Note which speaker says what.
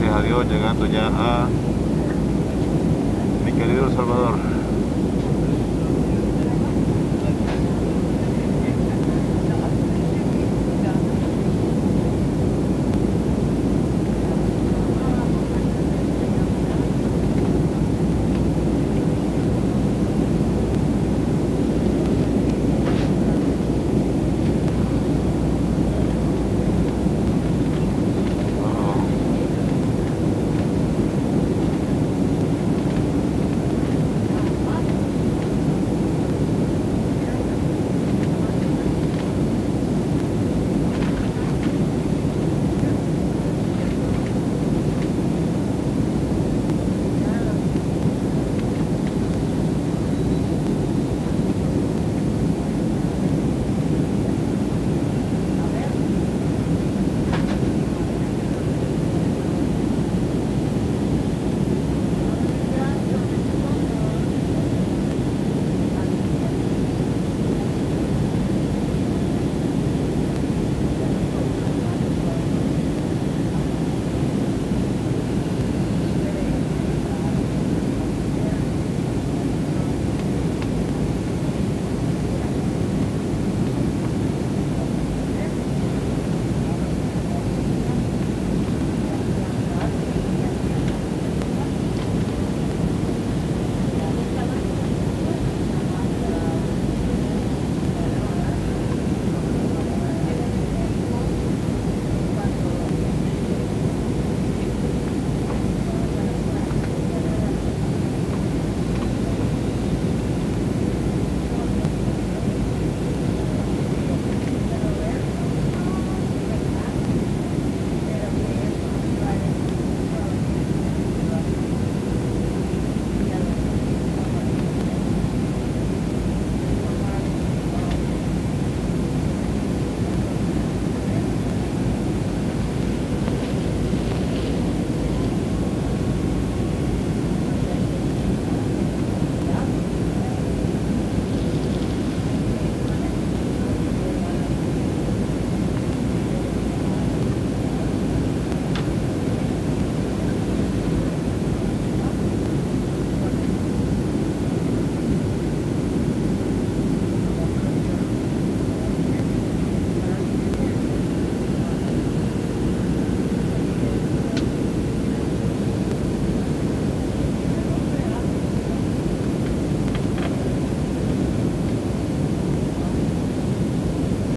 Speaker 1: gracias a Dios, llegando ya a mi querido Salvador.